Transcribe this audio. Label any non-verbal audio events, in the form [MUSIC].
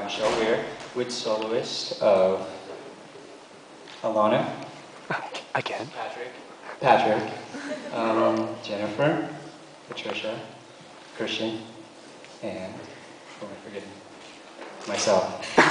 I'm Joe Weir, with soloist of Alana. Again. Patrick. Patrick. Um, Jennifer. Patricia. Christian. And who am I forgetting? Myself. [LAUGHS]